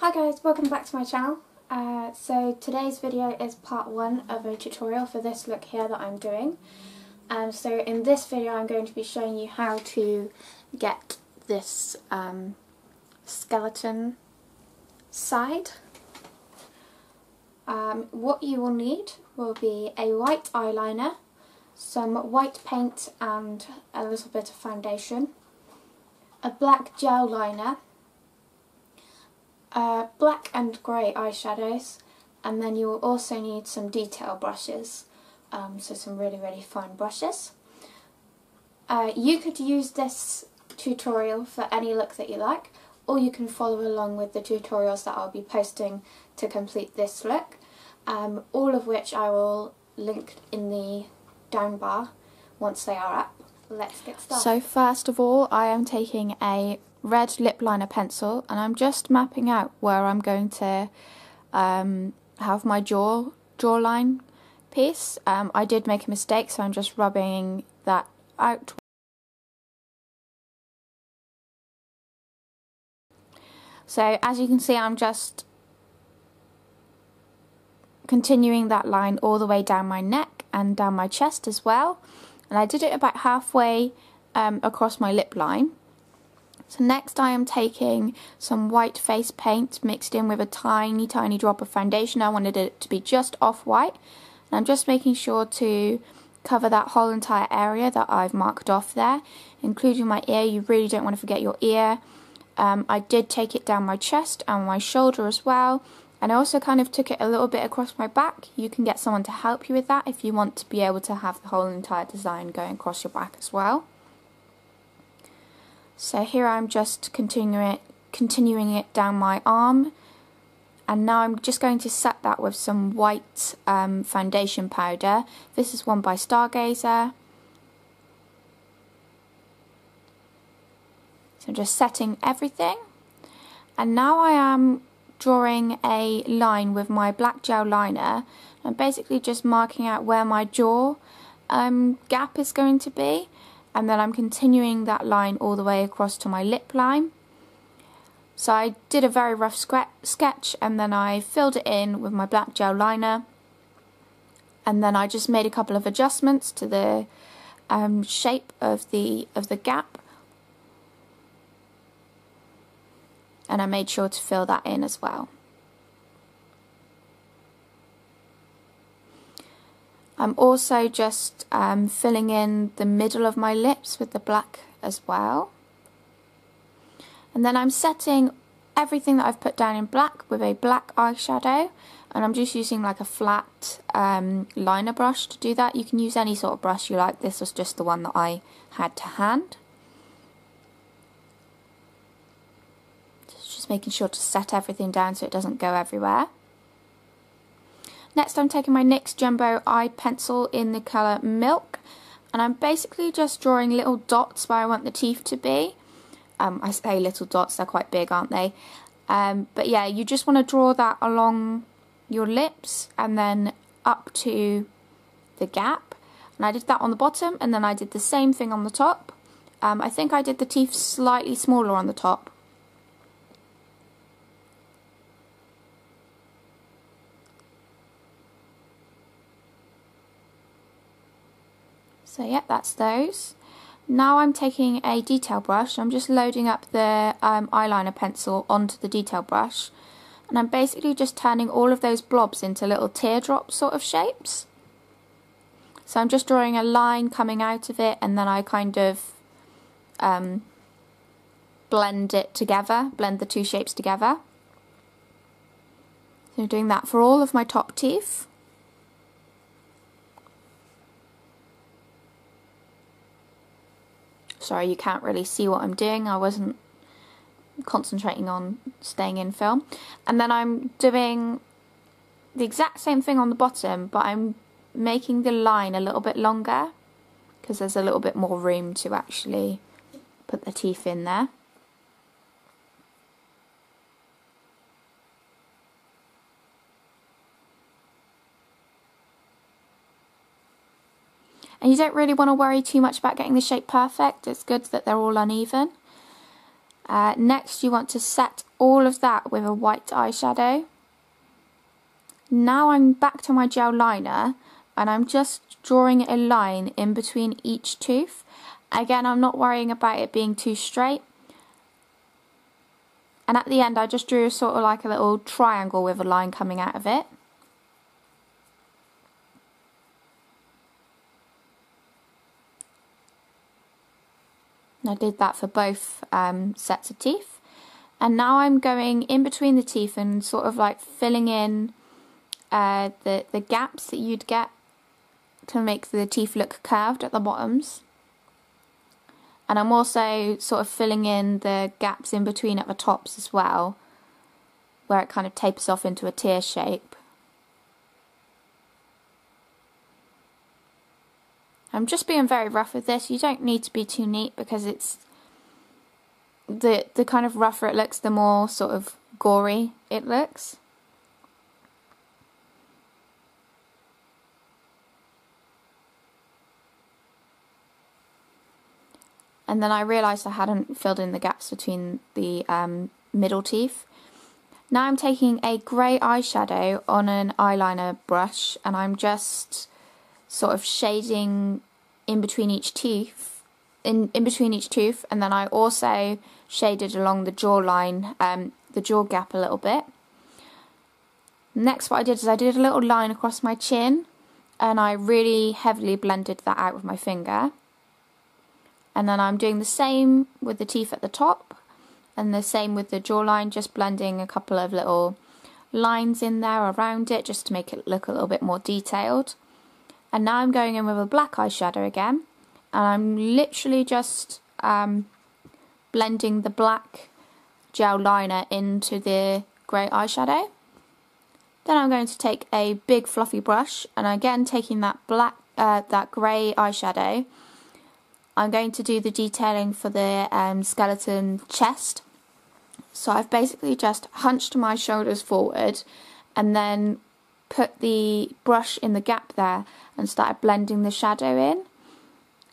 Hi guys, welcome back to my channel. Uh, so today's video is part one of a tutorial for this look here that I'm doing. Um, so in this video I'm going to be showing you how to get this um, skeleton side. Um, what you will need will be a white eyeliner, some white paint and a little bit of foundation, a black gel liner, uh, black and grey eyeshadows and then you will also need some detail brushes, um, so some really really fine brushes. Uh, you could use this tutorial for any look that you like or you can follow along with the tutorials that I'll be posting to complete this look, um, all of which I will link in the down bar once they are up. Let's get started. So first of all I am taking a red lip liner pencil and I'm just mapping out where I'm going to um, have my jaw jawline piece. Um, I did make a mistake so I'm just rubbing that out. So as you can see I'm just continuing that line all the way down my neck and down my chest as well and I did it about halfway um, across my lip line so next I am taking some white face paint mixed in with a tiny, tiny drop of foundation. I wanted it to be just off-white. And I'm just making sure to cover that whole entire area that I've marked off there, including my ear. You really don't want to forget your ear. Um, I did take it down my chest and my shoulder as well. And I also kind of took it a little bit across my back. You can get someone to help you with that if you want to be able to have the whole entire design going across your back as well. So here I'm just continuing it, continuing it down my arm and now I'm just going to set that with some white um, foundation powder. This is one by Stargazer. So I'm just setting everything and now I am drawing a line with my black gel liner I'm basically just marking out where my jaw um, gap is going to be and then I'm continuing that line all the way across to my lip line. So I did a very rough sketch and then I filled it in with my black gel liner and then I just made a couple of adjustments to the um, shape of the of the gap and I made sure to fill that in as well. I'm also just um, filling in the middle of my lips with the black as well. And then I'm setting everything that I've put down in black with a black eyeshadow and I'm just using like a flat um, liner brush to do that. You can use any sort of brush you like. This was just the one that I had to hand. Just making sure to set everything down so it doesn't go everywhere. Next I'm taking my NYX Jumbo Eye Pencil in the colour Milk and I'm basically just drawing little dots where I want the teeth to be. Um, I say little dots, they're quite big aren't they? Um, but yeah, you just want to draw that along your lips and then up to the gap. And I did that on the bottom and then I did the same thing on the top. Um, I think I did the teeth slightly smaller on the top So yeah, that's those. Now I'm taking a detail brush. I'm just loading up the um, eyeliner pencil onto the detail brush. And I'm basically just turning all of those blobs into little teardrop sort of shapes. So I'm just drawing a line coming out of it and then I kind of um, blend it together, blend the two shapes together. So I'm doing that for all of my top teeth. Sorry, you can't really see what I'm doing. I wasn't concentrating on staying in film. And then I'm doing the exact same thing on the bottom, but I'm making the line a little bit longer because there's a little bit more room to actually put the teeth in there. And you don't really want to worry too much about getting the shape perfect. It's good that they're all uneven. Uh, next you want to set all of that with a white eyeshadow. Now I'm back to my gel liner and I'm just drawing a line in between each tooth. Again, I'm not worrying about it being too straight. And at the end, I just drew a sort of like a little triangle with a line coming out of it. I did that for both um, sets of teeth. And now I'm going in between the teeth and sort of like filling in uh, the, the gaps that you'd get to make the teeth look curved at the bottoms. And I'm also sort of filling in the gaps in between at the tops as well, where it kind of tapers off into a tear shape. I'm just being very rough with this. You don't need to be too neat because it's the the kind of rougher it looks, the more sort of gory it looks. And then I realised I hadn't filled in the gaps between the um, middle teeth. Now I'm taking a grey eyeshadow on an eyeliner brush and I'm just sort of shading in between each tooth, in, in between each tooth, and then I also shaded along the jawline, um, the jaw gap a little bit. Next what I did is I did a little line across my chin and I really heavily blended that out with my finger. And then I'm doing the same with the teeth at the top and the same with the jawline, just blending a couple of little lines in there around it just to make it look a little bit more detailed. And now I'm going in with a black eyeshadow again. And I'm literally just um, blending the black gel liner into the grey eyeshadow. Then I'm going to take a big fluffy brush and again taking that black, uh, that grey eyeshadow, I'm going to do the detailing for the um, skeleton chest. So I've basically just hunched my shoulders forward and then put the brush in the gap there and started blending the shadow in.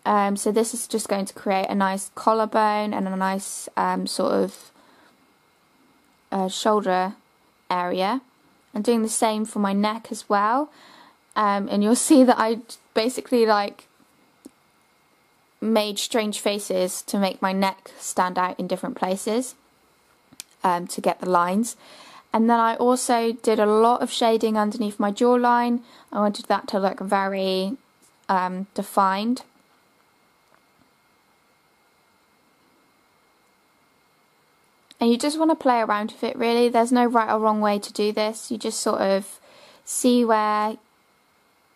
Um, so this is just going to create a nice collarbone and a nice um, sort of uh, shoulder area. I'm doing the same for my neck as well. Um, and you'll see that I basically like made strange faces to make my neck stand out in different places um, to get the lines. And then I also did a lot of shading underneath my jawline. I wanted that to look very um, defined. And you just want to play around with it really. There's no right or wrong way to do this. You just sort of see where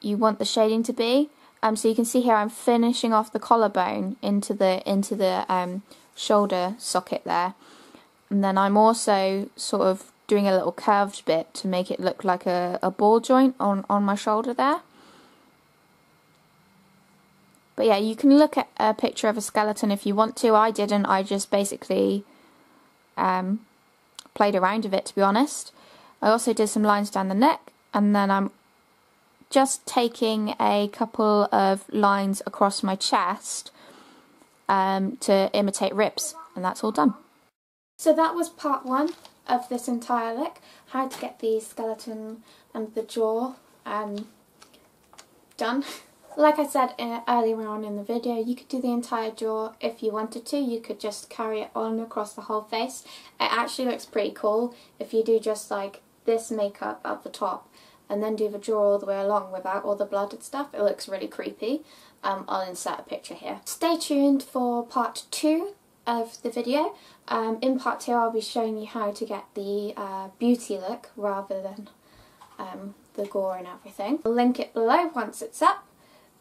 you want the shading to be. Um, so you can see here I'm finishing off the collarbone into the into the um, shoulder socket there. And then I'm also sort of doing a little curved bit to make it look like a, a ball joint on, on my shoulder there. But yeah, you can look at a picture of a skeleton if you want to. I didn't. I just basically um, played around with it, to be honest. I also did some lines down the neck, and then I'm just taking a couple of lines across my chest um, to imitate ribs, and that's all done. So that was part one of this entire look, how to get the skeleton and the jaw um, done. Like I said uh, earlier on in the video, you could do the entire jaw if you wanted to. You could just carry it on across the whole face. It actually looks pretty cool if you do just like this makeup at the top and then do the jaw all the way along without all the blood and stuff. It looks really creepy. Um, I'll insert a picture here. Stay tuned for part two of the video. Um, in part 2 I'll be showing you how to get the uh, beauty look rather than um, the gore and everything. I'll link it below once it's up.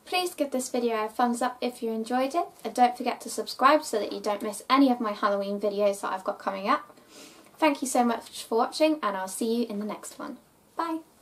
Please give this video a thumbs up if you enjoyed it and don't forget to subscribe so that you don't miss any of my Halloween videos that I've got coming up. Thank you so much for watching and I'll see you in the next one. Bye!